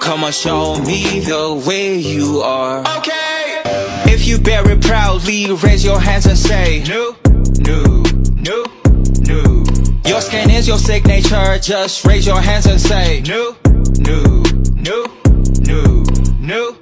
Come on, show me the way you are. Okay. If you bear it proudly, raise your hands and say, No, no, no, Nu. Your skin is your signature. Just raise your hands and say, No, no, no, no, no.